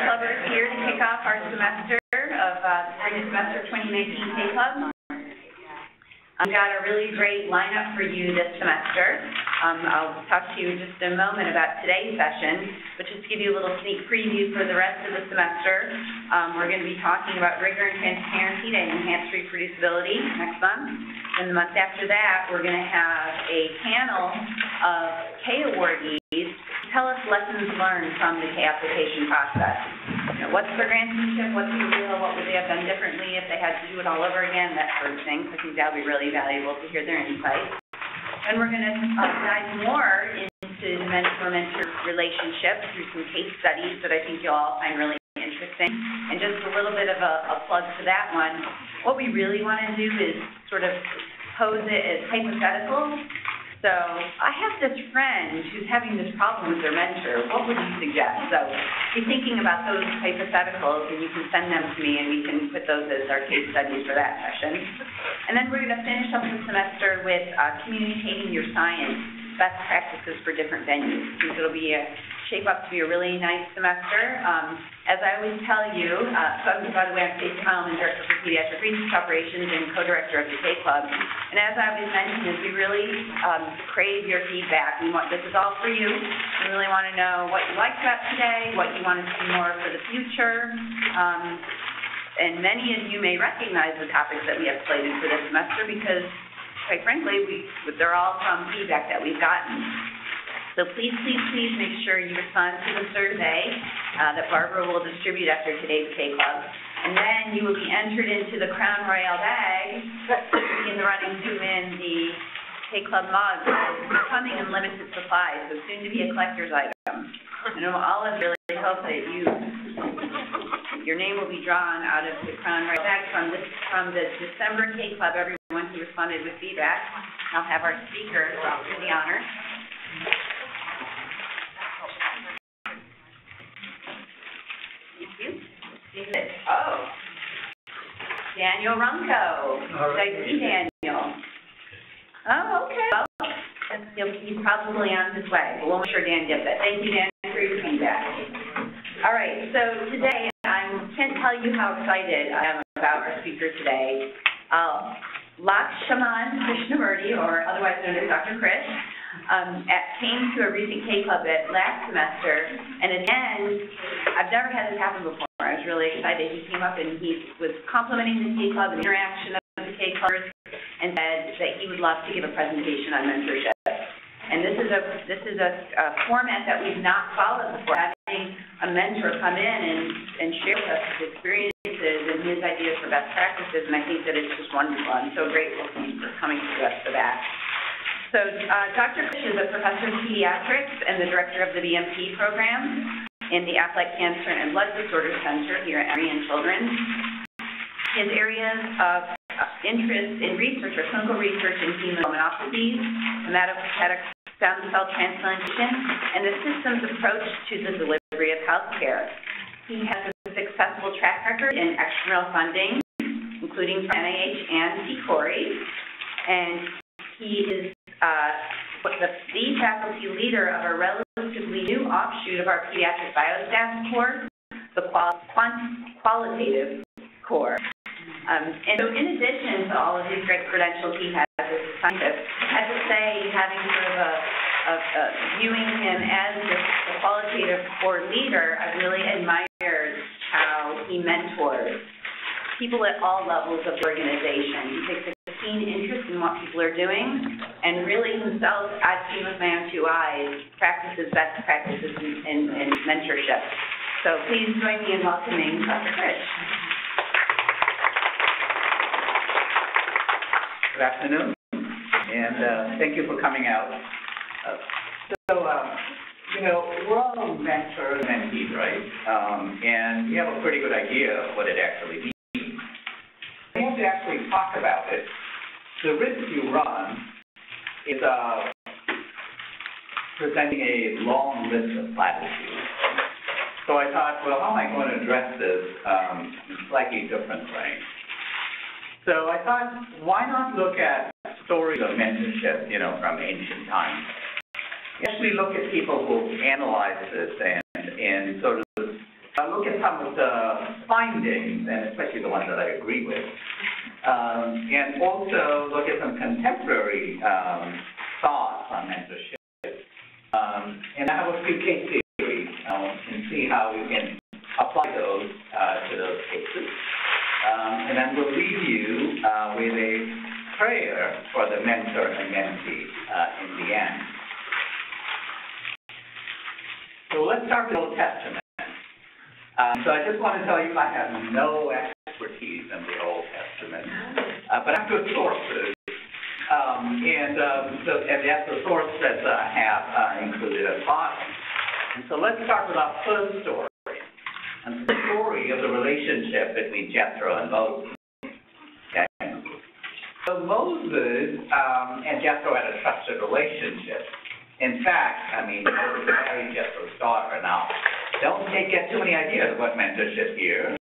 K-Clubbers here to kick off our semester of uh, spring semester 2019 K-Club. I've got a really great lineup for you this semester. Um, I'll talk to you in just a moment about today's session, but just to give you a little sneak preview for the rest of the semester, um, we're going to be talking about rigor and transparency to enhance reproducibility next month. And the month after that, we're going to have a panel of K awardees tell us lessons learned from the application process. You know, what's their grantsmanship, what's the real, what would they have done differently if they had to do it all over again, that sort of thing. I think that'll be really valuable to hear their insights. And we're going to uh, dive more into the mentor-mentor relationship through some case studies that I think you'll all find really interesting. And just a little bit of a, a plug for that one. What we really want to do is sort of pose it as hypothetical. So I have this friend who's having this problem with their mentor. What would you suggest? So be thinking about those hypotheticals, and you can send them to me, and we can put those as our case studies for that session. And then we're going to finish up the semester with uh, communicating your science, best practices for different venues. I it'll be a shape up to be a really nice semester. Um, as I always tell you, uh, so I'm, by the way, I'm Stacy Heilman, Director for Pediatric Research Operations and Co-Director of the K-Club. And as I always mention, is we really um, crave your feedback. We want, this is all for you. We really want to know what you liked about today, what you want to see more for the future. Um, and many of you may recognize the topics that we have slated for this semester because, quite frankly, we, they're all from feedback that we've gotten. So please, please, please make sure you respond to the survey uh, that Barbara will distribute after today's K-Club. And then you will be entered into the Crown Royale bag in the running to win the K-Club mug. It's coming in limited supply, so soon to be a collector's item. And all of you really hope that you, your name will be drawn out of the Crown Royale bag from this, from the December K-Club, everyone who responded with feedback. I'll have our speaker do the honor. Oh. Daniel Runco. All right. I see Daniel? Oh, okay. Well, he'll, he's probably on his way, but we'll make sure Dan gets it. Thank you, Dan, for your feedback. All right, so today, I can't tell you how excited I am about our speaker today. Uh, Lakshmanan Krishnamurti, or otherwise known as Dr. Krish, um, at, came to a recent K-Club at last semester, and again, I've never had this happen before. I was really excited. He came up and he was complimenting the K-Club and the interaction of the K-Clubbers, and said that he would love to give a presentation on mentorship. And this is a this is a, a format that we've not followed before. Having a mentor come in and, and share with us his experiences and his ideas for best practices, and I think that it's just wonderful. I'm so grateful for coming to us for that. So uh, Dr. Krish is a professor of pediatrics and the director of the BMT program in the Aflac Cancer and Blood Disorders Center here at Emory and Children's. His areas of uh, interest in research are clinical research in hemoglobinopathies, hematopoietic stem cell transplantation, and the systems approach to the delivery of health care. He has a successful track record in extramural funding, including from NIH and PCORI, and he is uh, the, the faculty leader of a relatively new offshoot of our pediatric biostats core, the qual quant qualitative core. Um, and so in addition to all of these great credentials he has as a scientist, I have to say, having sort of a, a, a viewing him as the, the qualitative core leader, I've really admired how he mentors people at all levels of the organization. He takes a keen interest in what people are doing, and really himself, I've seen with my own two eyes, practices best practices in mentorship. So please join me in welcoming Dr. Krish. Good afternoon, and uh, thank you for coming out. Uh, so, uh, you know, we're all mentors and mentees, right? Um, and we have a pretty good idea of what it actually means. We have to actually talk about it the risk you run is uh, presenting a long list of platitudes. So I thought, well, how am I going to address this um, in a slightly different way? So I thought, why not look at stories of mentorship, you know, from ancient times? Actually look at people who analyze this and, and sort of uh, look at some of the findings, and especially the ones that I agree with. Um, and also look at some contemporary, um, thoughts on mentorship. Um, and I have a few case theories, um, and see how we can apply those, uh, to those cases. Um, and then we'll leave you, uh, with a prayer for the mentor and mentee, uh, in the end. So let's start with the Old Testament. Um, so I just want to tell you, I have no expertise in the uh, but have good sources. Um, and, um, so, and that's the source that I have, uh, included at the bottom. And so let's start with our first story. And the story of the relationship between Jethro and Moses. Okay? So Moses, um, and Jethro had a trusted relationship. In fact, I mean, Moses married Jethro's daughter. Now, don't take, get too many ideas of what mentorship here.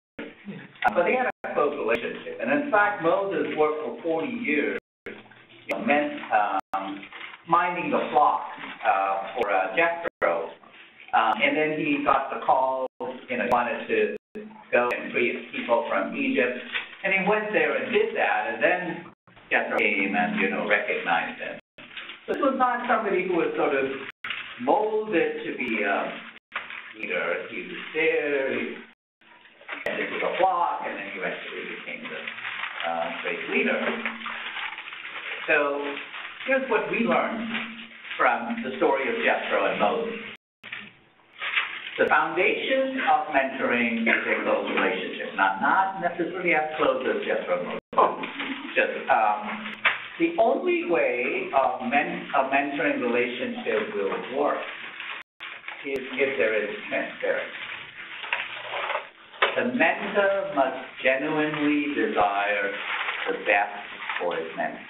But they had a close relationship. And in fact, Moses worked for forty years, you know, meant, um, minding the flock, uh, for, uh, Jethro. Um, and then he got the call, you know, wanted to go and free his people from Egypt. And he went there and did that, and then Jethro came and, you know, recognized him. So This was not somebody who was sort of molded to be a leader. He was there, he tended to the flock, and he eventually became the uh, great leader. So here's what we learned from the story of Jethro and Moses. The foundation of mentoring is a close relationship, not, not necessarily as close as Jethro and Moses. Just, um, the only way a men, a mentoring relationship will work is if there is transparency. The mentor must genuinely desire the best for his mentee.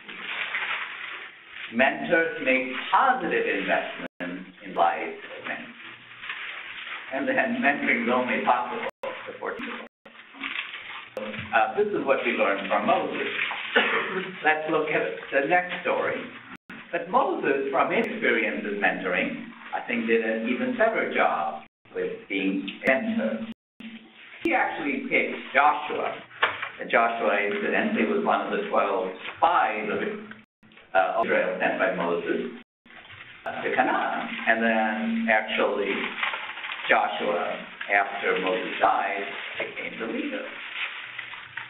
Mentors make positive investments in life of mentees. And then mentoring is only possible for. Uh, this is what we learned from Moses. Let's look at the next story. But Moses, from his experience in mentoring, I think did an even better job with being a mentor. He actually picked Joshua. And Joshua, incidentally, was one of the twelve spies of uh, Israel sent by Moses uh, to Canaan. And then actually, Joshua, after Moses died, became the leader.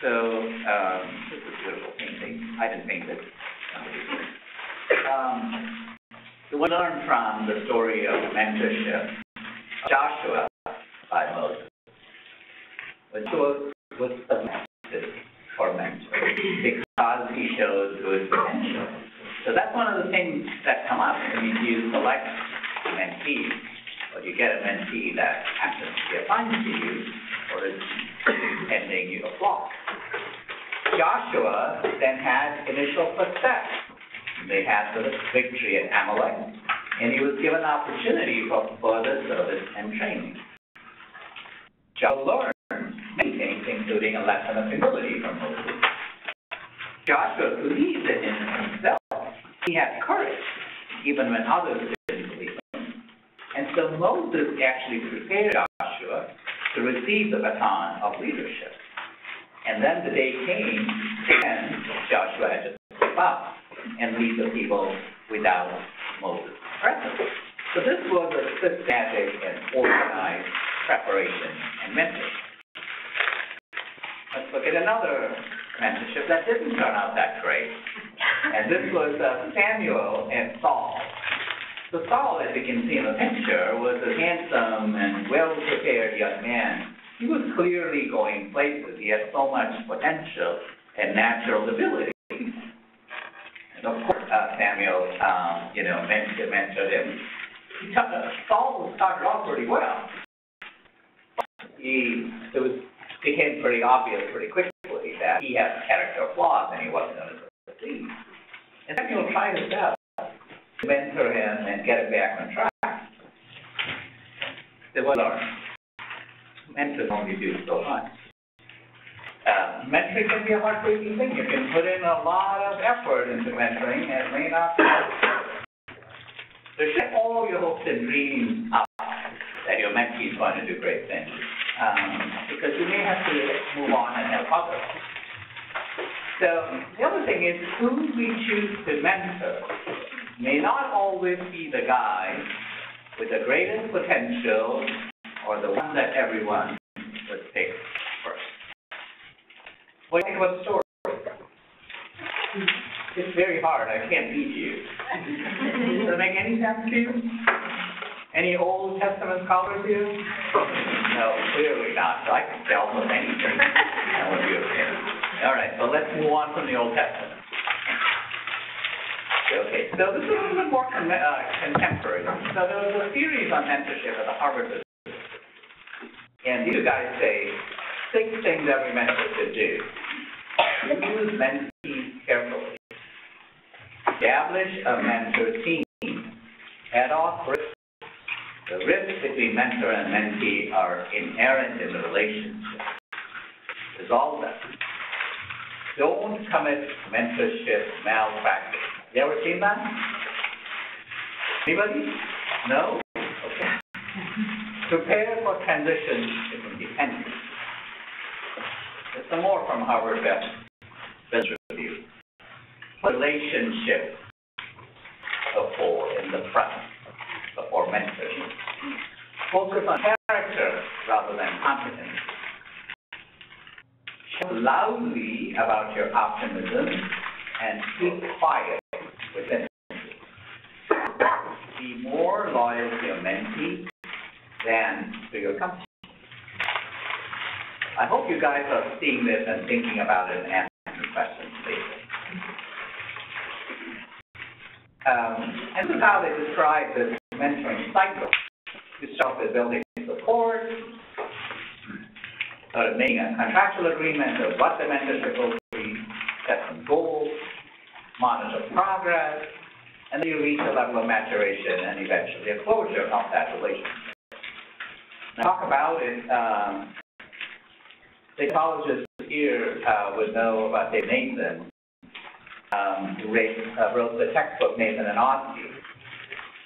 So, um, this is a beautiful painting. I didn't paint it. Um, so we learn from the story of mentorship, Joshua by Moses. Which was, was selected for mentor because he showed good potential. So that's one of the things that come up when you select a mentee, or you get a mentee that happens to be assigned to you, or is tending you a flock. Joshua then had initial success. They had the victory at Amalek, and he was given opportunity for further service and training. Joshua learned including a lesson of humility from Moses. Joshua believed in himself. He had courage, even when others didn't believe him. And so Moses actually prepared Joshua to receive the baton of leadership. And then the day came when Joshua had to step up and lead the people without Moses' presence. So this was a systematic and organized preparation and mentorship. Let's look at another mentorship that didn't turn out that great. And this was uh, Samuel and Saul. So Saul, as you can see in the picture, was a handsome and well-prepared young man. He was clearly going places. He had so much potential and natural ability. And of course, uh, Samuel, um, you know, mentored, mentored him. He t- Saul started off pretty well. He, it was, became pretty obvious pretty quickly that he had character flaws and he wasn't going to succeed. And Samuel tried his best to mentor him and get him back on track. They were learned. Mentors only do so much. Uh, mentoring can be a heartbreaking thing. You can put in a lot of effort into mentoring and it may not So set all your hopes and dreams up that your mentee is going to do great things. Um, because you may have to move on and have others. So, the other thing is who we choose to mentor may not always be the guy with the greatest potential or the one that everyone would pick first. What do you think about the story? It's very hard, I can't beat you. Does it make any sense to you? Any Old Testament scholars here? No, clearly not, so I can say almost anything. That would be okay. All right, so let's move on from the Old Testament. Okay, so this is a little bit more uh, contemporary. So there was a series on mentorship at the Harvard Business. And these guys say six things every mentor should do. Use mentees carefully. Establish a mentor team. Head off risks. The risks between mentor and mentee are inherent in the relationship. Resolve them. Don't commit mentorship malpractice. You ever seen that? Anybody? No? Okay. Prepare for transition to independence. There's some more from Harvard Business Review. Relationship before in the front, before mentorship. Focus on character rather than competence. Shout loudly about your optimism and keep quiet within. Be more loyal to your mentee than to your company. I hope you guys are seeing this and thinking about it and answering questions later. Um, and this is how they describe this mentoring cycle. You start with building support, of making a contractual agreement of what the mentorship will be, set some goals, monitor progress, and then you reach a level of maturation and eventually a closure of that relationship. Now, talk about it, um, psychologists here, uh, would know about Dave Nathan, um, who wrote, uh, wrote the textbook Nathan and Oski.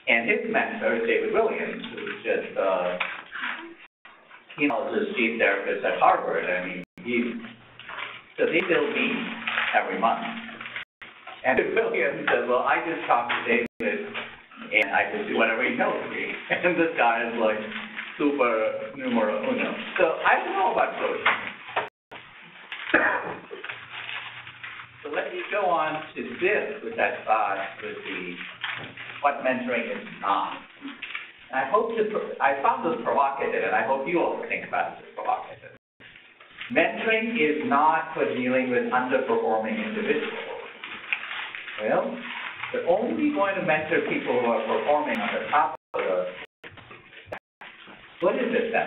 And his mentor David Williams, who's just, uh, you know, the chief therapist at Harvard. I mean, he, so they still meet every month. And Williams said, well, I just talk to David and I just do whatever he tells me. And this guy is like super numero uno. So I don't know about coaching. So let me go on to this, which I thought was the, what mentoring is not. And I hope to, I found this provocative, and I hope you all think about as provocative. Mentoring is not for dealing with underperforming individuals. Well, they're only going to mentor people who are performing on the top of the. What is it then?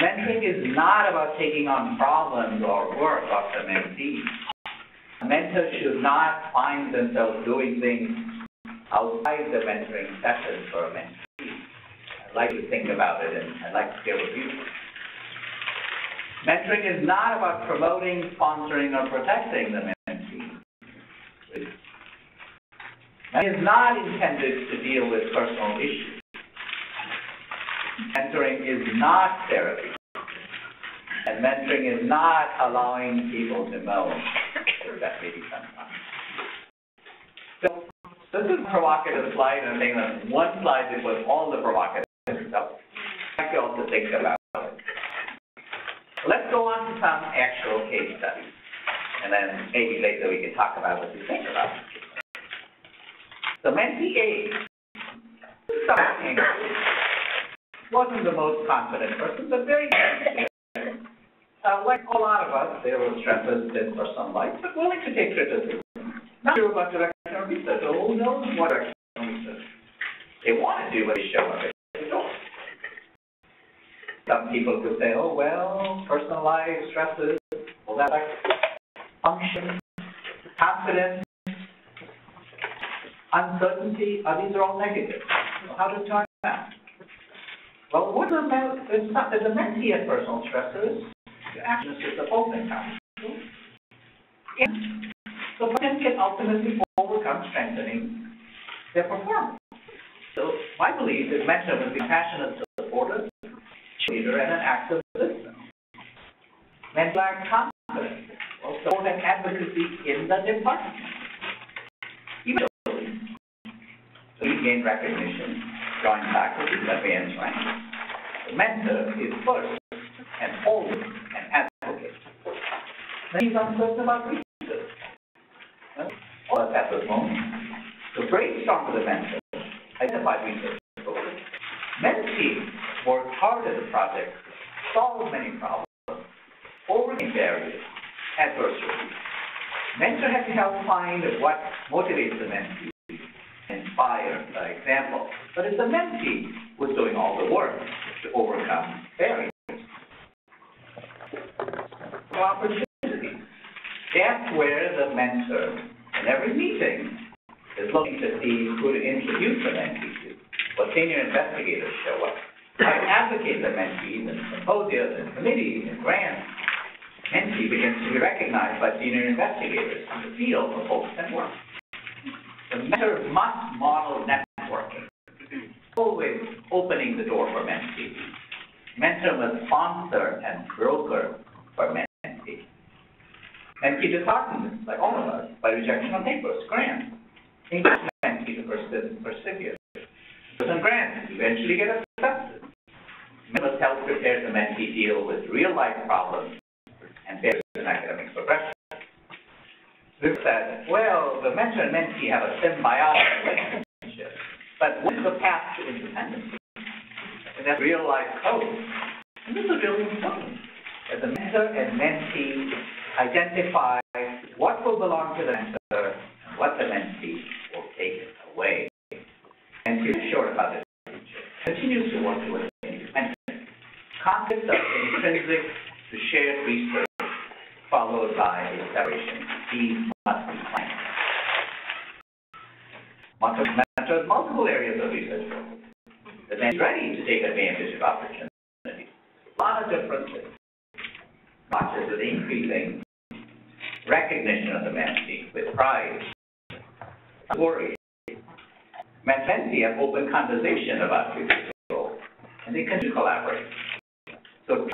Mentoring is not about taking on problems or work of the mentee. A mentor should not find themselves doing things outside the mentoring sessions for a mentee. I'd like to think about it and I'd like to share with you. Mentoring is not about promoting, sponsoring, or protecting the mentee. It is not intended to deal with personal issues. Mentoring is not therapy. And mentoring is not allowing people to moan, that maybe sometimes. This is a provocative slide, and I think that one slide that was all the provocative stuff. I to think about it. Let's go on to some actual case studies, and then maybe later we can talk about what you think about it. So mentee A, wasn't the most confident person, but very. Uh, like a lot of us, there were stresses in personal life, but willing to take criticism. Not sure about directional research, so who knows what research. They want to do what they show up at the door. Some people could say, oh, well, personal life, stresses, will that affect function, confidence, uncertainty, uh, these are all negative. So how to talk that? Well, what about, it's not, there's a mentee personal stresses, your actions is the open count. And the person can ultimately strengthening their performance. So my belief is mentor will be passionate supporter, leader, and an active listener. men lack confidence, or support and advocacy in the department. Even we gain recognition, join faculty, advance ranks. The mentor is first and always an advocate. Then he's uncertain about research. All at that moment. So brainstorm with the mentor, identify research goals. Mentee work hard at the project, solve many problems, overcome barriers, adversities. Mentor has to help find what motivates the mentee, inspire by example. But it's the mentee who's doing all the work to overcome barriers. Opportunity. That's where the mentor, in every meeting, is looking to see who to introduce mentee to. What senior investigators show up. I advocate the mentees in symposia and committees and grants. Mentee begins to be recognized by senior investigators in the field of focus and work. The mentor must model networking, always opening the door for mentee. Mentor must sponsor and broker for mentee. Mentee disheartened, like all of us, by rejection of papers, grants. Encourage mentee to perse- persevere. Some grants eventually get accepted. Must help prepare the mentee deal with real-life problems and barriers in academic progression. This said, well, the mentor and mentee have a symbiotic relationship, but what is the path to independence? And that's real-life code. And this is really important, that the mentor and mentee identify what will belong to the mentor and what the mentee will take away. And to be sure about this, continues to work towards independence. Concepts of intrinsic to shared research followed by a separation. These must be planned. Mentor mentors multiple areas of research. The man is ready to take advantage of opportunities. A lot of differences. Not just with increasing recognition of the mentee with pride, glory. Mentee have open conversation about future goals, and they can collaborate. So,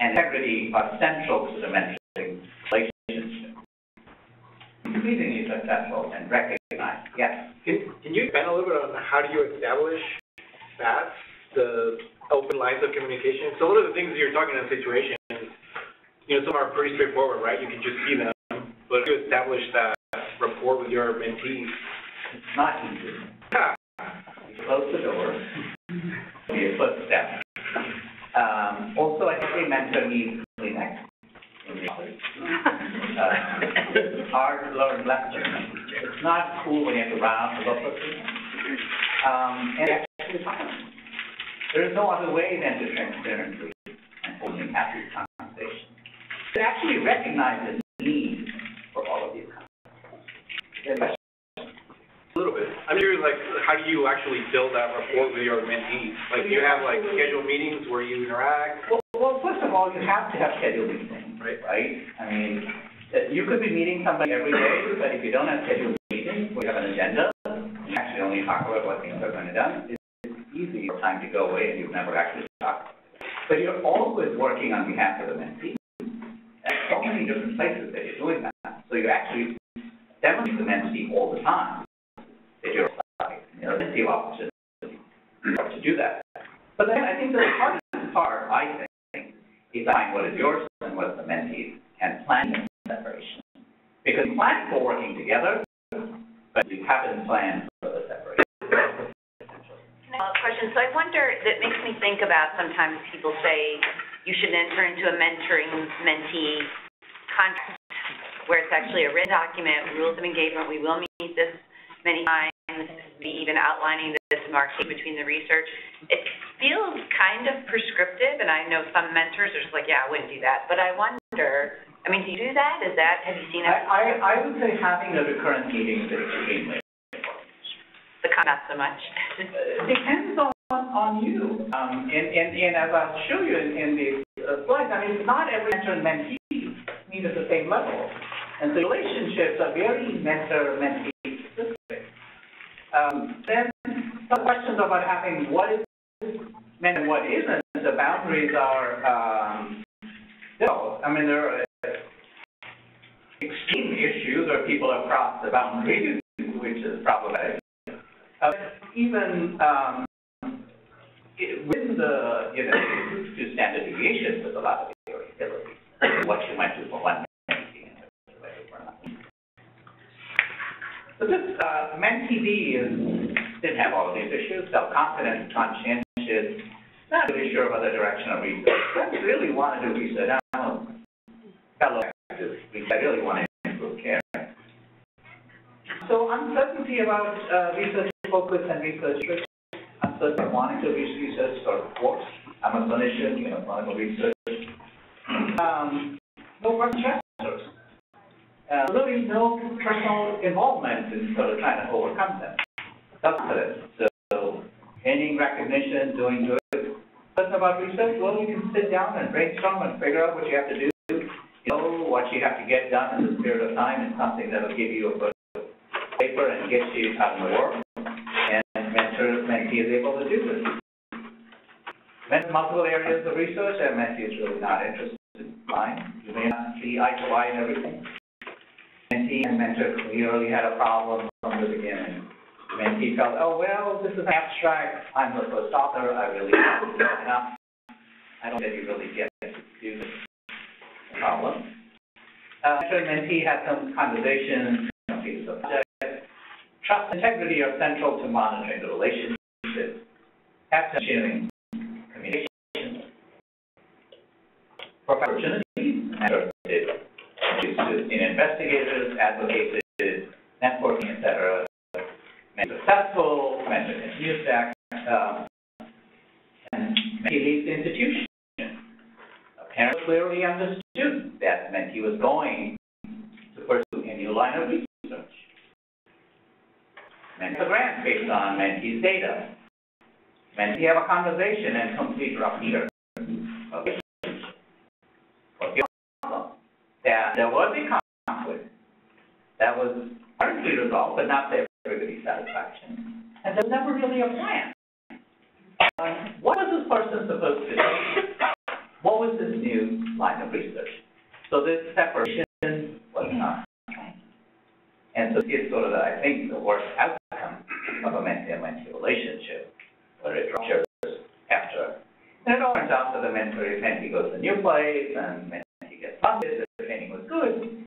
and integrity are central to the mentoring relationship. Increasingly successful and recognized, yes. Can, can you expand a little bit on how do you establish that, the open lines of communication? So one of the things that you're talking in situations, you know, some are pretty straightforward, right? You can just see them, establish that rapport with your mentees. It's not easy. You close the door, be a footstep. Um, also, I think every mentor needs Kleenex in the office. Uh, hard learned lesson. It's not cool when you have to run out to look for. Um, and actually, there is no other way than to transparently and openly have. To actually recognize the need for all of these conversations. A little bit. I'm curious, like, how do you actually build that rapport with your mentees? Like, do you have like scheduled meetings where you interact? Well, well, first of all, you have to have scheduled meetings, Right. right? I mean, you could be meeting somebody every day, but if you don't have scheduled meetings, we have an agenda, you actually only talk about what things are going to done, it's easy for time to go away and you've never actually talked. But you're always working on behalf of the mentee. At so many different places that you're doing that. So you actually demonstrate the mentee all the time you mentee opportunity to do that. But then I think the hardest part, I think, is find what is yours and what is the mentee's, and planning separation. Because you plan for working together, but you haven't planned for the separation. Question, so I wonder, that makes me think about sometimes people say you should enter into a mentoring mentee contract where it's actually a written document, rules of engagement, we will meet this many times, even outlining the demarcation between the research. It feels kind of prescriptive, and I know some mentors are just like, yeah, I wouldn't do that, but I wonder, I mean, do you do that? Is that, have you seen I. I, I would say having a recurrent meeting is extremely The con, not so much. Uh, depends on, on you. Um, and, and, and as I'll show you in, in the uh, slides, I mean, not every mentor and mentee meet at the same level. And so relationships are very mentor-mentee. Um, then the questions about having what is meant and what isn't, the boundaries are, um, I mean, there are extreme issues where people have crossed the boundaries, which is problematic. Uh, even, um, it- within the, you know, to standard deviations, there's a lot of variability. What you might do for one entity and another for another. So this, uh, MenTV is, didn't have all of these issues, self-confident, conscientious, not really sure about the direction of research. I really want to do research. I'm a fellow activist. I really want to improve care. So uncertainty about uh, research focus and research risk, uncertainty wanting to research of force. I'm a clinician, you know, clinical research. Um, no personal stressors. Uh, really no personal involvement in sort of trying to overcome them. That's it. So, gaining recognition, doing good. Something about research, well, you can sit down and brainstorm and figure out what you have to do. You know what you have to get done in this period of time, and something that'll give you a good paper and get you out in the world. And mentor, mentee is able to do this. Then multiple areas of research, and mentee is really not interested in, fine. You may not see eye to eye in everything. Mentee and mentor clearly had a problem from the beginning. The mentee felt, oh, well, this is abstract, I'm the first author, I really don't know enough. I don't think you really get to do this problem. Uh, mentor and mentee had some conversations, know, pieces of. Trust and integrity are central to monitoring the relationship. After sharing communication. Opportunities, in investigators, advocated, networking, et cetera. Mentor successful, continues to act, um, and the institution. Apparently clearly understood that mentee was going to pursue a new line of research. Mentee a grant based on mentee's data. Mentee have a conversation and complete rupture What's? That there was a that was partly resolved, but not to everybody's satisfaction. And there's never really a plan. Um, what was this person supposed to do? What was this new line of research? So this separation was not. And so it's sort of, the, I think, the worst outcome of a mentee-mentee relationship, where it ruptures after. And it all turns out that the mentor, mentee goes to a new place, and mentee gets funded, the training was good,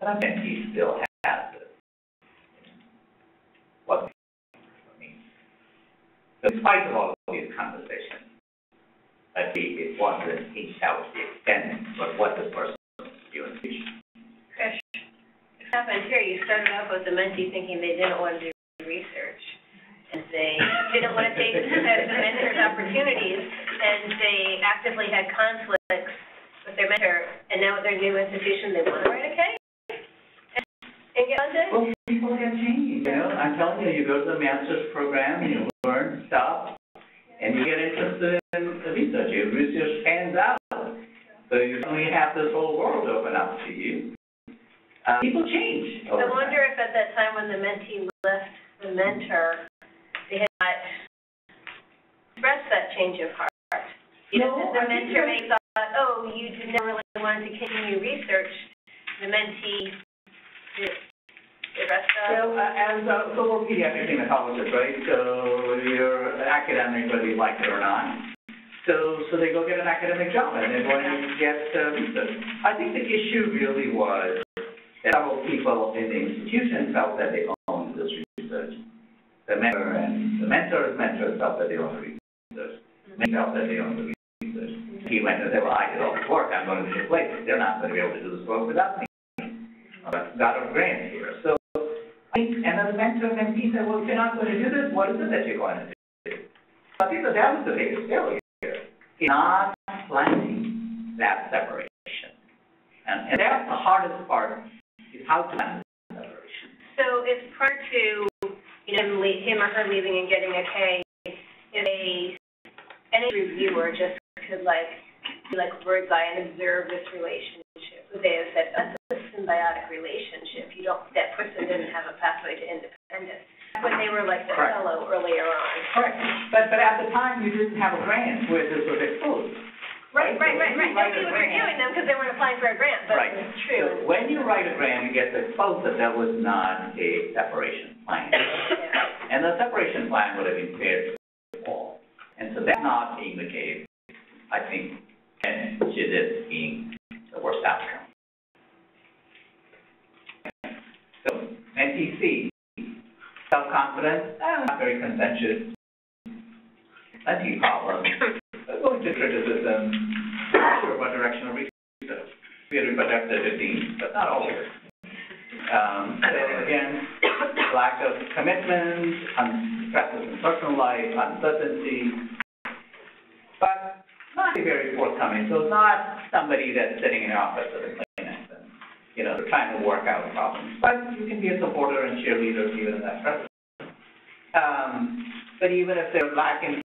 but a mentee still has this. What I mean. So in spite of all of these conversations, I think it wasn't out the extent of what this person doing. Krish, what happened here, you started off with the mentee thinking they didn't want to do research, and they didn't want to take the mentor's opportunities, and they actively had conflicts with their mentor, and now at their new institution, they want to write a case? And and get funded? Well, people have changed, you know, I'm telling you, you go to the master's program, you learn stuff, and you get interested in the research, your research pans out. So you suddenly have this whole world open up to you. Uh, people change I over time. wonder if at that time when the mentee left the mentor, they had not expressed that change of heart. You know, No, the I think mentor that- may thought, oh, you did never really want to continue research. The mentee did the rest of. Well, as, uh, so we're pediatric hematologists, right? So you're academic whether you like it or not. So, so they go get an academic job and they're going to get uh, research. I think the issue really was that several people in the institution felt that they owned this research. The mentor and the mentor's mentor felt that they owned the research. They felt that they owned the research. He went and said, well, I did all this work, I'm going to be replaced. They're not going to be able to do this work without me. Got a grant here. So And the mentor and mentee said, well, if you're not going to do this, what is it that you're going to do? I think that that was the biggest failure not planning that separation. And, and that's the hardest part, is how to plan the separation. So if prior to, you know, him or her leaving and getting a K, if a, any reviewer just could like, like bird's eye and observe this relationship, they have said, that's a symbiotic relationship, you don't, that person didn't have a pathway to independence? When they were like the Correct. fellow earlier on. Correct. But, but at the time, you didn't have a grant where this was exposed. Right, right, right, right. Nobody was reviewing them because they weren't applying for a grant, but Right. it's true. So when you write a grant, it gets exposed that there was not a separation plan. Yeah. And the separation plan would have been to all. And so that not being the case, I think, and to this being the worst outcome. So, NTC, self-confidence, uh, not very contentious, plenty of problems, Uh, going to criticism, not sure what direction of research. We had after fifteen, but not always. Um, so again, lack of commitment, stresses in personal life, uncertainty, but not very forthcoming. So not somebody that's sitting in the office you know, trying to work out problems. But you can be a supporter and cheerleader even in that process. Um, but even if they're lacking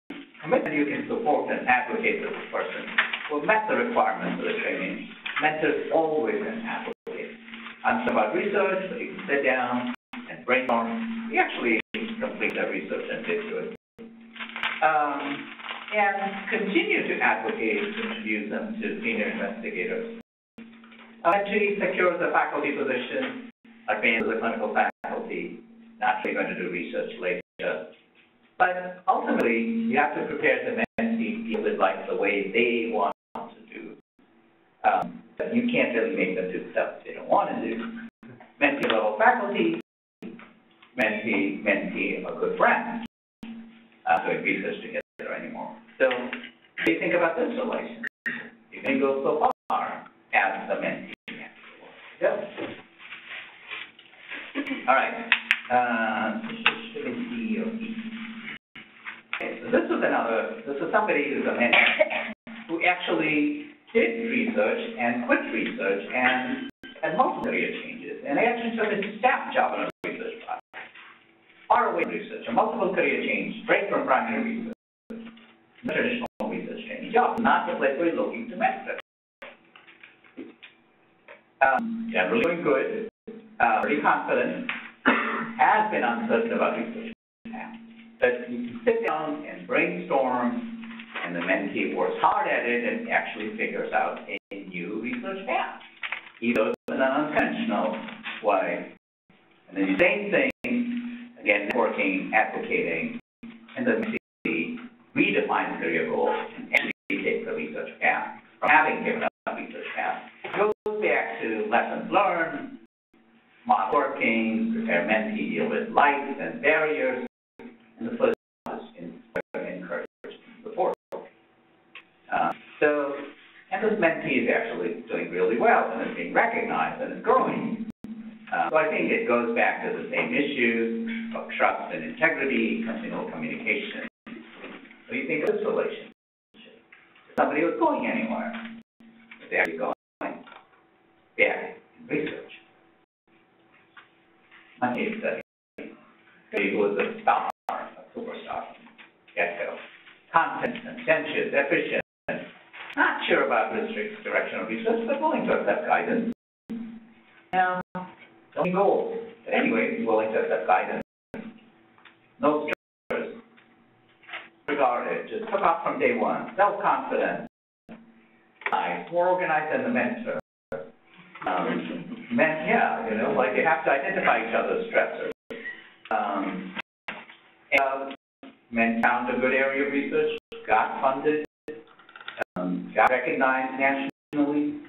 commitment, you can support and advocate for this person who met the requirements of the training. Mentors always can advocate. And about research, so you can sit down and brainstorm. We actually complete that research and dig through it. Um, and continue to advocate to introduce them to senior investigators. Eventually secures a faculty position, advances the clinical faculty, naturally going to do research later. But ultimately, you have to prepare the mentee to deal with like the way they want to do. Um, but you can't really make them do stuff they don't want to do. Mentee level faculty, mentee, mentee, a good friend, uh, doing research together anymore. So, you think about this relation? You can go so far as the mentee. Yep. All right, uh, should it be or E? Okay, so this is another, this is somebody who's a mentor, who actually did research and quit research and had multiple career changes, and they actually took a staff job on a research project. Far away from research, a multiple career change, straight from primary research, traditional research training job, not the place you're looking to mentor. Um, generally doing good, uh, pretty confident, has been uncertain about research. But you can sit down and brainstorm, and the mentee works hard at it and actually figures out a new research path, either in an unconventional way. And then the same thing, again, networking, advocating, and the mentee redefines career goals and actually takes the research path from having given up research path. Back to lessons learned, smart working, prepare mentee deal with lights and barriers, and the first is in- encourage support. Uh, so, and this mentee is actually doing really well and is being recognized and is growing. Uh, so I think it goes back to the same issues of trust and integrity, continual communication. What do you think of this relationship? Somebody was going anywhere, is actually going back in research. Case study, he was a star, a superstar, get-go. Content, conscientious, efficient, not sure about district's direction of research, but willing to accept guidance. Now, don't goals, but anyway, willing to accept guidance. No stressors, regarded, just took off from day one, self-confident, more organized than the mentor. Um, yeah, you know, like you have to identify each other's stressors. Um, and, men found a good area of research, got funded, um, got recognized nationally,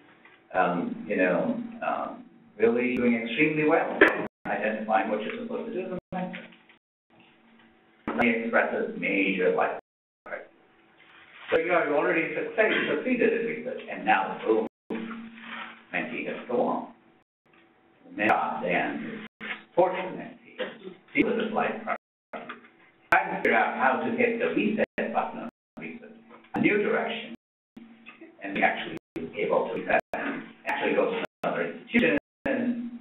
um, you know, um, really doing extremely well, identifying what you're supposed to do a mentor. He expresses major life. So you have already succeeded in research, and now boom, mentee has to go on. The the mentee, deal with his life problem. Try to figure out how to hit the reset button on research, a new direction, and be actually able to reset and actually go to another institution,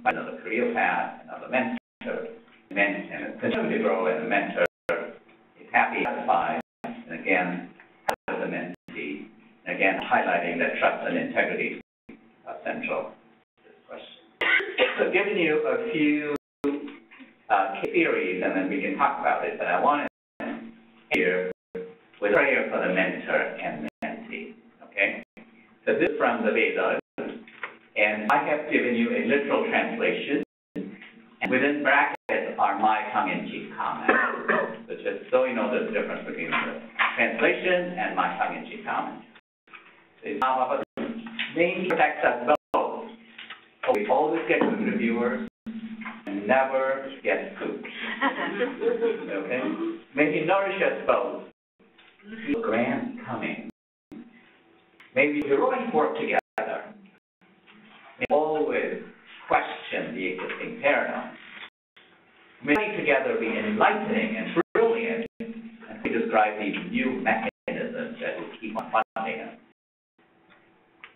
another career path, another mentor, and then and to grow as a mentor is happy, satisfied, and again, as a mentee, and again, highlighting that trust and integrity central question. So giving you a few, uh, theories, and then we can talk about it, but I want to here with prayer for the mentor and mentee, okay? So this is from the Vedas, and I have given you a literal translation, and within brackets are my tongue-in-cheek comments. So just so you know the difference between the translation and my tongue-in-cheek comments. It's how main protects us both. We always get good reviewers and never get pooped. Okay? May he nourish us both. Grand coming. May we heroic work together. May always question the existing paradigm. May together be enlightening and brilliant, and we describe these new mechanisms that will keep on funding us.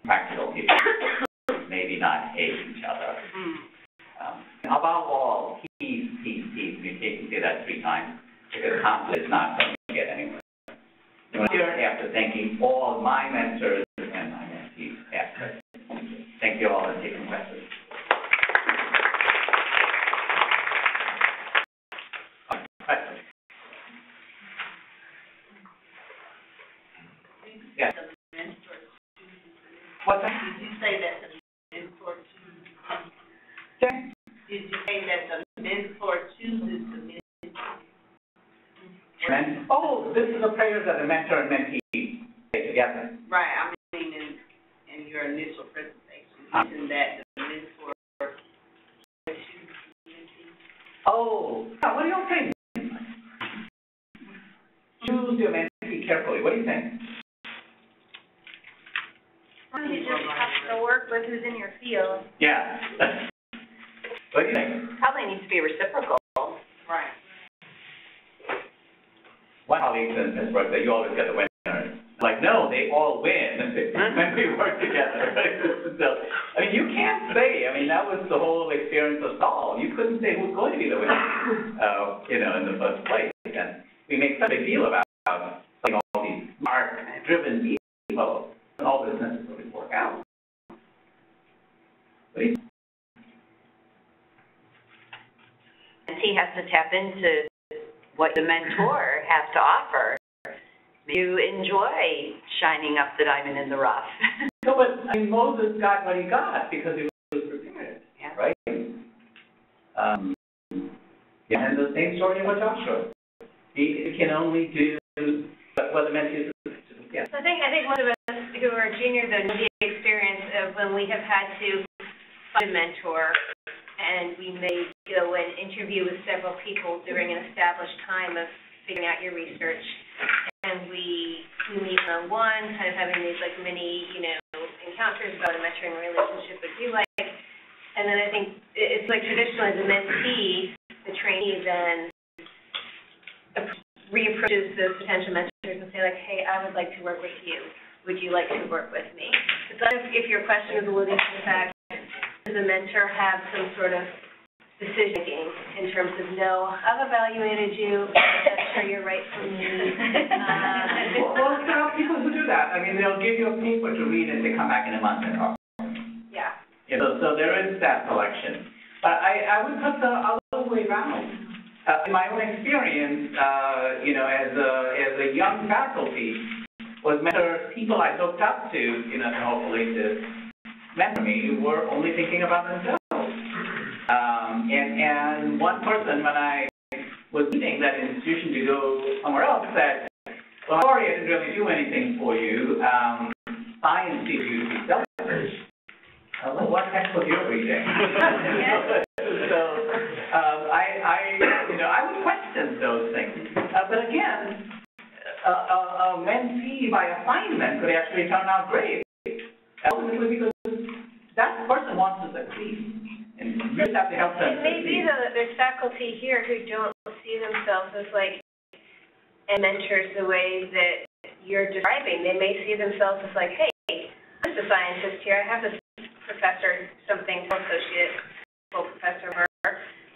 Practical people, maybe not hate each other. Um, above all, peace, peace, peace. We can say that three times because conflict is not going to get anywhere. Here after thanking all my mentors and my mentees after. Thank you all and taking questions. Questions? Yes. What's that? Did you say that the mentor chooses? Sir? Did you say that the mentor chooses the mentor? Men- Oh, this is a prayer that the mentor and mentee say together. Right, I mean, in, in your initial presentation, you mentioned that the mentor chooses the mentee. Oh, yeah, what do y'all think? Choose your mentee carefully. What do you think? You just have to work with who's in your field. Yeah. What do you think? Probably needs to be reciprocal. Right. One colleague in Pittsburgh said, you always get the winners. Like, no, they all win when we work together. So, I mean, you can't say, I mean, that was the whole experience of Saul. You couldn't say who's going to be the winner, uh, you know, in the first place. And we make such a big deal about, like, all these smart-driven people, and all this necessarily work out. You And he has to tap into what the mentor has to offer. You enjoy shining up the diamond in the rough. No, but, I mean, Moses got what he got because he was prepared, Yeah. right? Um, yeah, and the same story with Joshua. He, he can only do what what the mentor is, yeah. So I think, I think most of us who are junior though know the experience of when we have had to find a mentor and we may go and interview with several people during an established time of figuring out your research. And we, we meet one-on-one, kind of having these like mini, you know, encounters about a mentoring relationship would be like. And then I think it's like traditionally the mentee, the trainee then reapproaches those potential mentors and say like, hey, I would like to work with you. Would you like to work with me? So if, if your question is alluding to the fact, does the mentor have some sort of decision-making in terms of, no, I've evaluated you, I'm sure you're right for me. Uh, Well, there are people who do that. I mean, they'll give you a paper to read and they come back in a month and talk. Yeah. You know, so there is that selection. But I, I would put the other way around. Uh, in my own experience, uh, you know, as a, as a young faculty, was mentor, people I looked up to, you know, hopefully to mentor me, were only thinking about themselves. Um, and, and one person, when I was leaving that institution to go somewhere else, said, well, sorry, I didn't really do anything for you. Um, science teaches you to be selfish. Uh, well, what textbook you're reading? Those things. Uh, but again, a, a, a mentee by assignment could actually turn out great. Ultimately, because that person wants to succeed, and you just have to help them It may be though that there's faculty here who don't see themselves as like and mentors the way that you're describing. They may see themselves as like, hey, I'm just a scientist here. I have this professor, something, associate, full professor,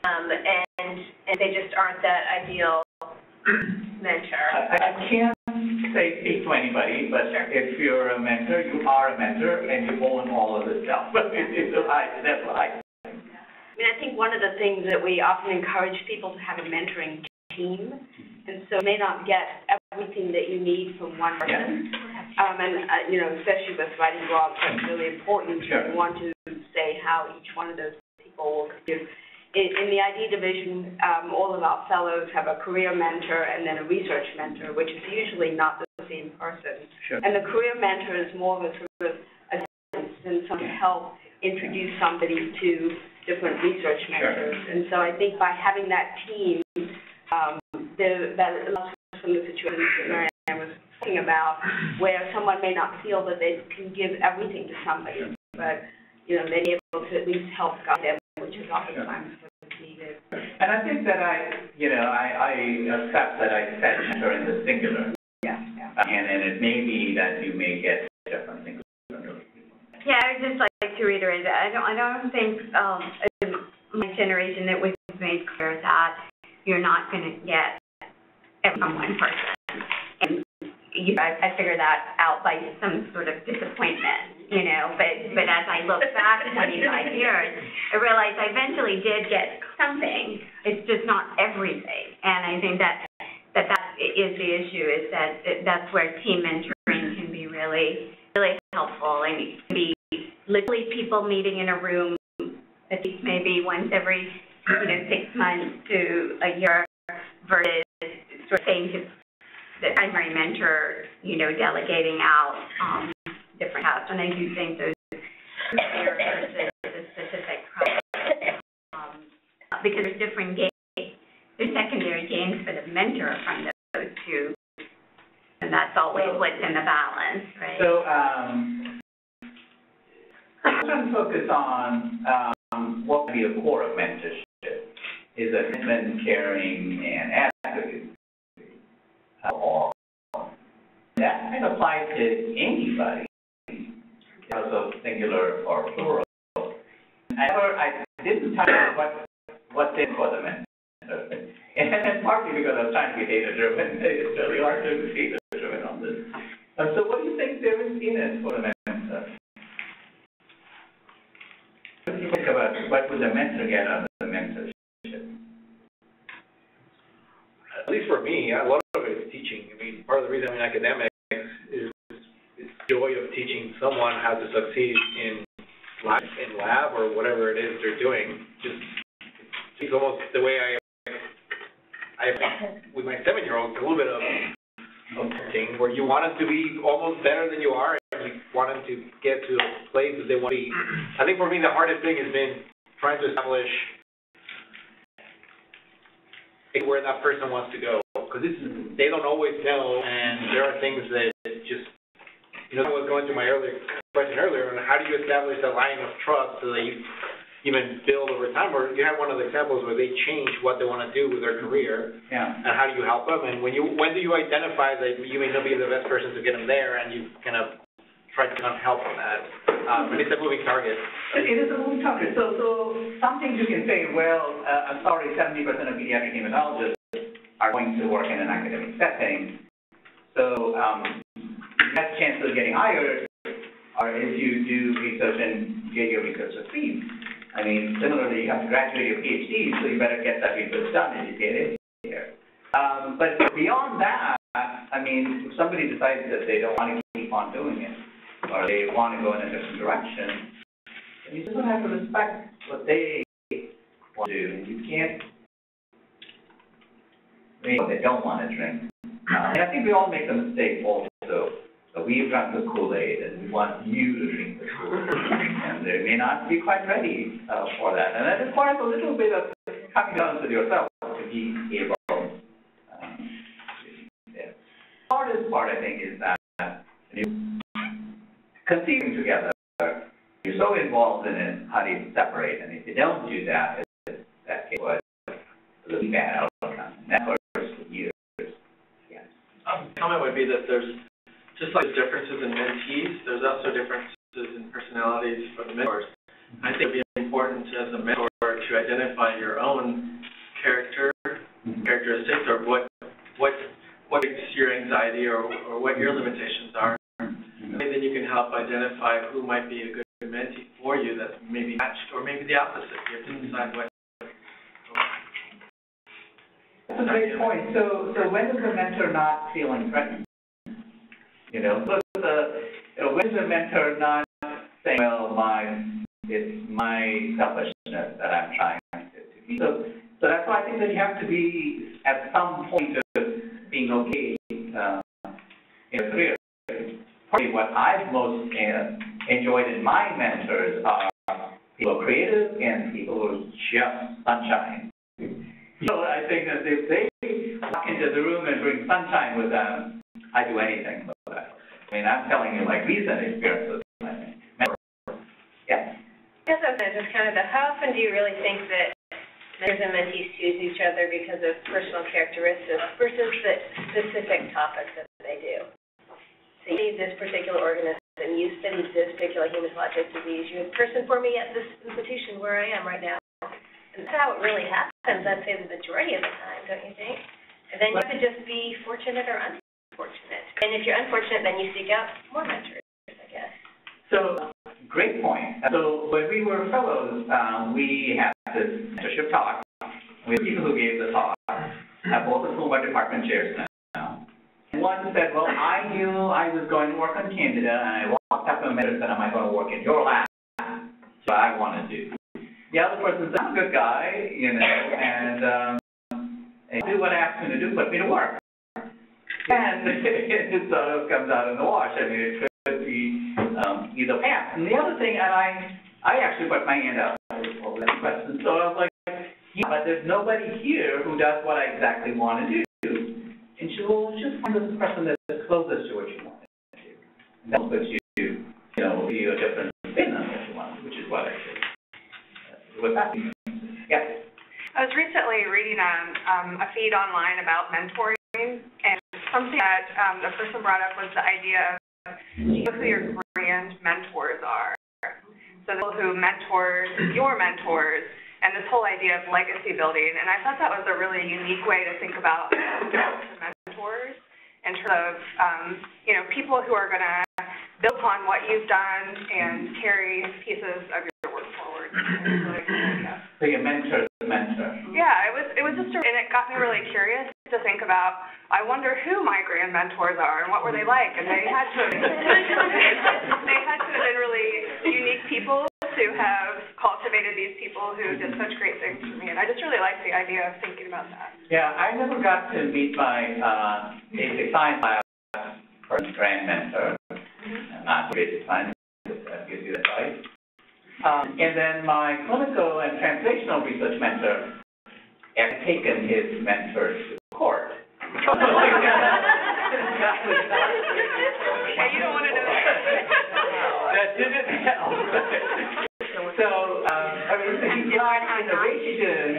um, and and they just aren't that ideal mentor. I, I can't say speak to anybody, but Sure. if you're a mentor, you are a mentor, and you own all of the stuff. That's what I think. I mean, I think one of the things that we often encourage people to have a mentoring team, and so you may not get everything that you need from one person. um, and, uh, you know, especially with writing blogs, that's really important. Sure. You want to say how each one of those people will contribute. In, in the ID division, um, all of our fellows have a career mentor and then a research mentor, which is usually not the same person. Sure. And the career mentor is more of a sort of a guidance and some help introduce somebody to different research Sure. mentors. And so I think by having that team, um, there, that allows us from the situation that Mary Ann was talking about, where someone may not feel that they can give everything to somebody, but, you know, they're able to at least help guide them, is oftentimes what's needed. And I think that I, you know, I, I accept that I said mentor in the singular. Yeah, yeah. And, and it may be that you may get different things from those people. Yeah, I would just like to reiterate that, I don't, I don't think, um, in my generation that we've made clear that you're not gonna get everything from one person. You, I, I figured that out by some sort of disappointment, you know, but, but as I look back twenty-five years, I realized I eventually did get something, it's just not everything. And I think that, that that is the issue, is that, that that's where team mentoring can be really, really helpful, and it be literally people meeting in a room, at least maybe once every, you know, six months to a year, versus sort of saying to the primary mentor, you know, delegating out, um, different tasks, and I do think those versus the specific um, because there's different gains, there's secondary gains for the mentor from those two, and that's always what's in the balance, right? So, um, I'm trying to focus on, um, what would be a core of mentorship, is a commitment, caring, and advocacy. Or, that can apply to anybody, of singular or plural. However, I didn't touch on what, what's in for the mentor. And partly because I was trying to be data-driven, it's really hard to be data-driven on this. Uh, so what do you think there is in it for the mentor? What do you think about, what would the mentor get out of the mentorship? At least for me. I mean, part of the reason I'm in academics is, is joy of teaching someone how to succeed in lab, in lab or whatever it is they're doing. Just, it's almost the way I, I, with my seven-year-old, a little bit of, of thing where you want them to be almost better than you are and you want them to get to a place that they want to be. I think for me, the hardest thing has been trying to establish where that person wants to go. Because this is, they don't always know, and there are things that just, you know, I was going through my earlier question earlier, on how do you establish that line of trust so that you even build over time? Or you have one of the examples where they change what they want to do with their career, Yeah. and how do you help them? And when you, when do you identify that you may not be the best person to get them there, and you kind of try to kind of help on that? Um, and it's a moving target. It it is a moving target, so, so some things you can say, well, uh, I'm sorry, seventy percent of pediatric hematologists are going to work in an academic setting. So, um, your best chance of getting hired are if you do research and get your research succeed. I mean, similarly, you have to graduate your PhD, so you better get that research done and you get it here. Um, but beyond that, I mean, if somebody decides that they don't want to keep on doing it, or they want to go in a different direction, you just have to respect what they want to do, and you can't what they don't want to drink. Uh, and I think we all make the mistake also, that we've drunk the Kool-Aid and we want you to drink the Kool-Aid. And they may not be quite ready, uh, for that, and that requires a little bit of coming down with yourself to be able, um, yeah. Hardest part, I think, is that you conceiving together, you're so involved in it, how do you separate? And if you don't do that, it, that can what a really bad outcome. Um, comment would be that there's, just like differences in mentees, there's also differences in personalities for the mentors. I think it'd be important as a mentor to identify your own character, mm-hmm. characteristics, or what, what, what makes your anxiety or, or what your mm-hmm. limitations are. Mm-hmm. Maybe then you can help identify who might be a good mentee for you that's maybe matched, or maybe the opposite. You have to decide what. That's a great point. So, so when is the mentor not feeling threatened? You know, look, the when the mentor not saying, well, my, it's my selfishness that I'm trying to, to be. So, so that's why I think that you have to be at some point of being okay, uh, in a career. Probably what I've most uh, enjoyed in my mentors are people who are creative and people who are just sunshine. So I think that if they walk into the room and bring sunshine with them, I do anything for that. I mean, I'm telling you like recent experiences. Yeah. Guess I was just kind of the, how often do you really think that mentors and mentees choose each other because of personal characteristics versus the specific topics that they do? So you study this particular organism, you study this particular hematologic disease, you're the person for me at this institution where I am right now. That's how it really happens, I'd say the majority of the time, don't you think? And then you to just be fortunate or unfortunate. And if you're unfortunate, then you seek out more mentors, I guess. So, great point. So when we were fellows, um, we had this mentorship talk. We had people who gave the talk, uh, both of whom are department chairs now. One said, well, I knew I was going to work on Candida, and I walked up to him and said, am I going to work in your lab? So I want to do. The other person said, I'm a good guy, you know, and, um, and do what I asked him to do, put me to work. And it sort of comes out in the wash. I mean, it could be um, either path. And the other thing, and I, I actually put my hand up for that question. So I was like, yeah, but there's nobody here who does what I exactly want to do. And she well, just find the person that's closest to what you want to do. And that'll put you, you know, be a different spin on what you want, which is what I did. Uh, Yeah. I was recently reading um, um, a feed online about mentoring, and something that um, the person brought up was the idea of know who your grand mentors are. So the people who mentored your mentors, and this whole idea of legacy building. And I thought that was a really unique way to think about mentors in terms of, um, you know, people who are going to build upon what you've done and carry pieces of your work forward. So your mentor's mentor. Yeah, it was it was just a, and it got me really curious to think about. I wonder who my grand mentors are and what were they like, and they had to have, they had to have been really unique people to have cultivated these people who did such great things for me, and I just really like the idea of thinking about that. Yeah, I never got to meet my uh, basic science lab first grand mentor, not basic science, that gives you that right. Um, and then my clinical and translational research mentor had taken his mentor's to court. Yeah, you don't want to know that. That didn't help. So, um, I mean, he brought innovation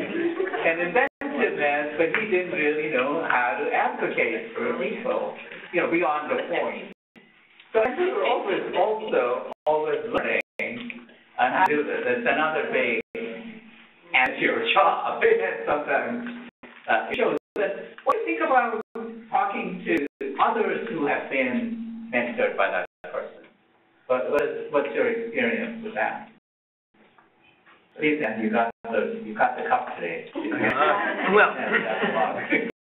and inventiveness, but he didn't really know how to advocate for people, you know, beyond the point. So I think we're always also always learning how to do this. It's another big add to your job. Sometimes uh, it shows that what do you think about talking to others who have been mentored by that person? What, what is, what's your experience with that? Please, then, you got the, you got the cup today. well,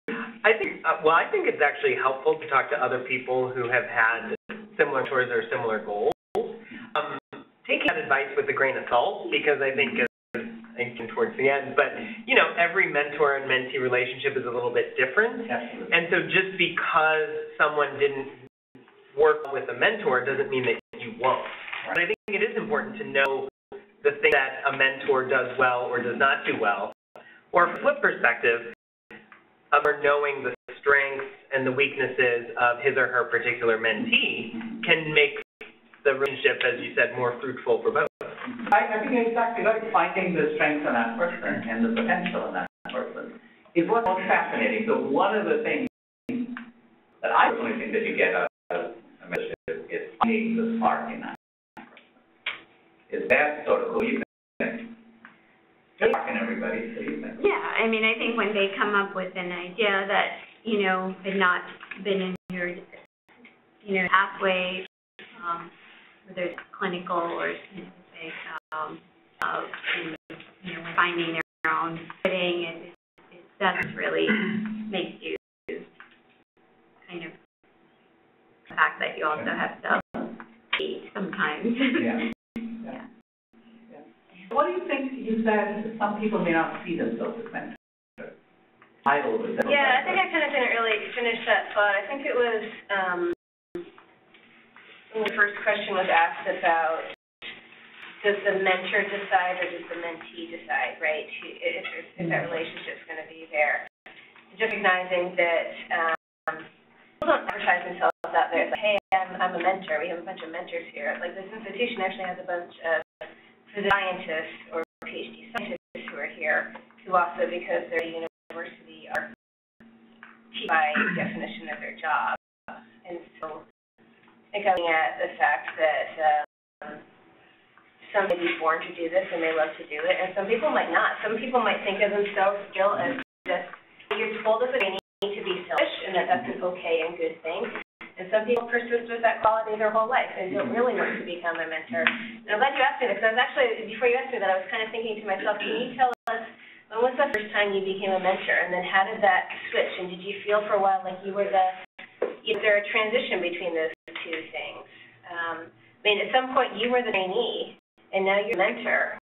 I think, uh, well, I think it's actually helpful to talk to other people who have had similar mentors or similar goals. Taking that advice with a grain of salt, because I think as thinking towards the end, but you know, every mentor and mentee relationship is a little bit different. Absolutely. And so just because someone didn't work with a mentor doesn't mean that you won't. But I think it is important to know the thing that a mentor does well or does not do well. Or from a flip perspective, of knowing the strengths and the weaknesses of his or her particular mentee can make the relationship, as you said, more fruitful for both. I, I think you're exactly right. Finding the strengths in that person and the potential in that person is what's most fascinating. So one of the things that I personally think that you get out of a mentorship is finding the spark in that person. Is that sort of cool? You can you're talking to everybody, so you think. Yeah, I mean, I think when they come up with an idea that, you know, had not been in your, you know, pathway, um, whether it's clinical or scientific, um, of, and, you know, finding their own footing, it, it does really make you kind of, the fact that you also have to eat sometimes. Yeah. Yeah. Yeah. What do you think you said, some people may not see themselves as mentors? Title was. Yeah, I think I kind of didn't really finish that thought. I think it was, um, when the first question was asked about, does the mentor decide or does the mentee decide, right? If, there's- if that relationship's gonna be there. Just recognizing that, um, people don't advertise themselves out there, like, hey, I'm, I'm a mentor, we have a bunch of mentors here. Like, this institution actually has a bunch of scientists or PhD scientists who are here, who also, because they're a university, are by definition of their job. And so, I'm looking at the fact that, um, some may be born to do this and they love to do it, and some people might not. Some people might think of themselves still as just, you're told a they need to be selfish, and that that's an okay and good thing. And some people persist with that quality their whole life and don't really want to become a mentor. And I'm glad you asked me that, because I was actually, before you asked me that, I was kind of thinking to myself, can you tell us, when was the first time you became a mentor? And then how did that switch? And did you feel for a while like you were the, is there a transition between those two things? Um, I mean, at some point you were the trainee, and now you're a mentor.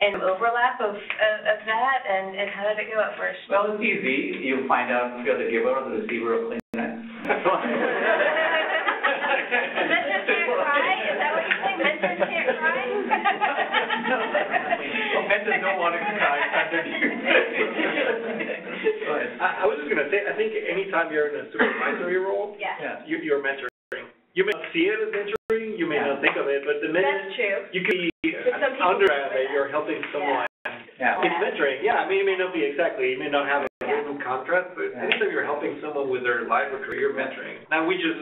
And overlap of, of, of that, and, and how did it go at first? Well, it's easy, you find out if you're the giver or the receiver of Kleenex. Mentors can't cry? Is that what you're saying? Mentors can't cry? Well, mentors don't want to cry, under you. Go ahead. I, I was just gonna say, I think anytime you're in a supervisory role, Yeah, Yeah. you, you're mentoring. You may not see it as mentoring, you may not think of it, but the minute that's true. you could be But some people under do that, it. you're helping someone. Yeah. It's mentoring, yeah, I mean, it may not be exactly, you may not have a Yeah. written contract, but Yeah. anytime you're helping someone with their life or career, you're mentoring. Now, we just,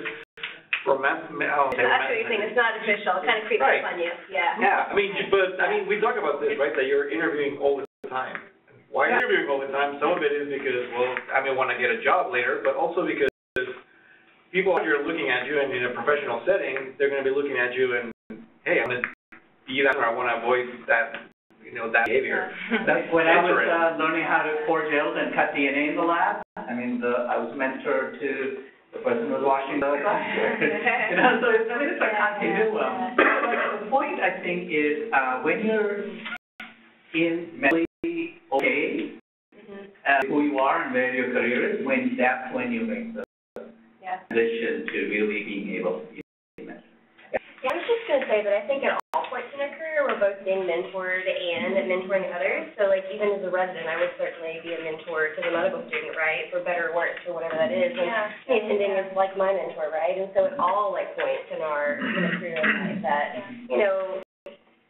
romant, I don't So say that's what you're saying, romantic. it's not official, it kind of creeps Right. up on you, yeah. Yeah, I mean, but, I mean, we talk about this, right, that you're interviewing all the time. Why are you interviewing all the time? Some of it is because, well, I may want to get a job later, but also because people out here looking at you and in a professional setting, they're gonna be looking at you and, hey, I'm gonna be that, or I wanna avoid that, you know, that behavior. That's when I was, uh, learning how to pour gels and cut DNA in the lab, I mean, the, I was mentor to the person who was washing the glass. You know, so it's, I mean, it's a continuum. But the point, I think, is, uh, when you're in mentally okay, Mhm. uh, who you are and where your career is, when, that's when you make the Yeah. transition to really being able to be a mentor. Yeah, I was just gonna say that I think at all points in a career, we're both being mentored and mentoring others. So like even as a resident, I would certainly be a mentor to the medical student, right, for better or worse, or whatever that is. And the attending is like my mentor, right? And so at all like points in our, in a career life that, you know,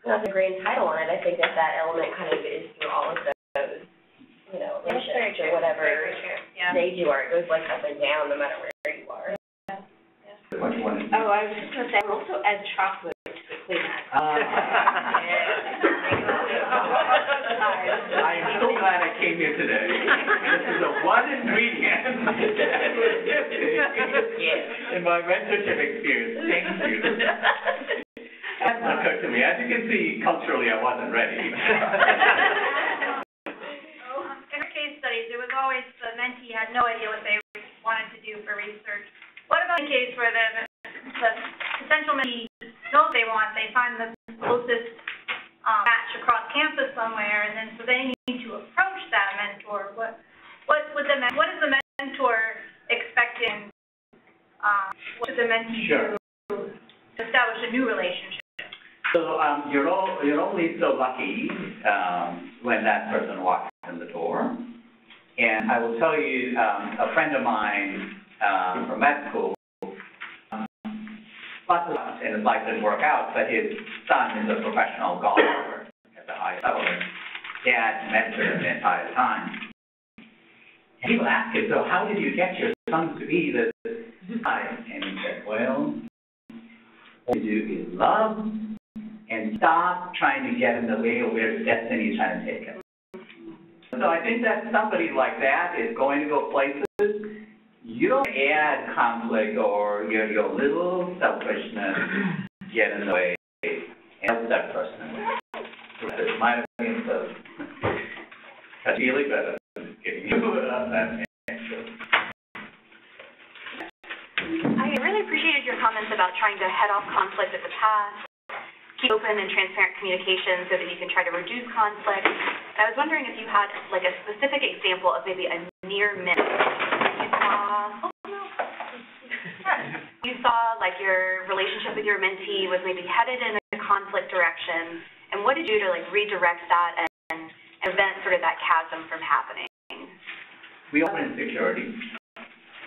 not the grand title on it, I think that that element kind of is through all of those, you know, relationships or whatever stage you are. It goes like up and down no matter where you are. What you want to. Oh, I was just gonna say, I also add chocolate to the Kleenex. Ah. I am so glad I came here today. This is the one ingredient that was missing in my mentorship experience. Thank you. That occurred to me. As you can see, culturally, I wasn't ready. In our case studies, it was always the mentee had no idea what they wanted to do for research. What about in case where the, the potential mentee knows they want, they find the closest, um, match across campus somewhere, and then, so they need to approach that mentor, what, what would the, what is the mentor expecting, um, what should the mentee Sure. do to establish a new relationship? So, um, you're all, you're only so lucky, um, when that person walks in the door. And I tell you, um, a friend of mine, um, from med school, um, lots of stuff in his life didn't work out, but his son is a professional golfer at the highest level. Dad mentored him the entire time. And people ask him, so how did you get your son to be this guy? And he said, well, what you do is love and stop trying to get in the way of where destiny is trying to take him. So I think that somebody like that is going to go places. You don't add conflict or your, your little selfishness get in the way and that person. It might have been so. That's really better than getting you up that. I really appreciated your comments about trying to head off conflict at the pass, keep open and transparent communication so that you can try to reduce conflict. And I was wondering if you had like a specific example of maybe a near miss you saw. Oh no. You saw like your relationship with your mentee was maybe headed in a conflict direction, and what did you do to like redirect that and, and prevent sort of that chasm from happening? We all have insecurity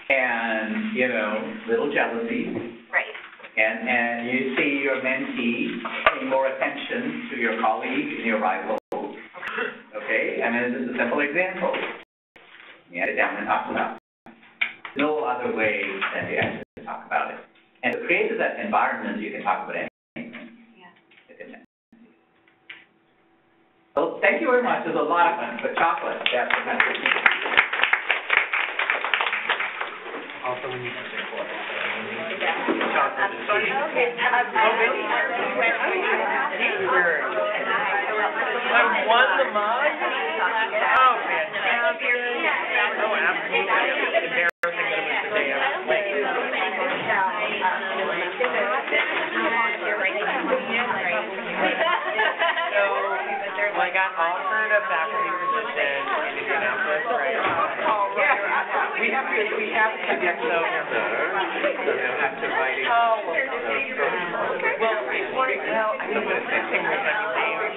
and, you know, little jealousy. Right. And, and you see your mentee paying more attention to your colleague and your rival. Okay, and then this is a simple example. Sit down and talk about. No other way than to actually talk about it. And to create that environment, you can talk about anything. Yeah. So thank you very much. It was a lot of fun. But chocolate, that's the message. Also, we need to Oh, what. I won the mug? Oh, fantastic. Oh, absolutely. So, I got offered a faculty position in Indianapolis, right? Yeah, we have to, to get so, so you'll have to write it. Oh, well, well, well, I think same thing with everything.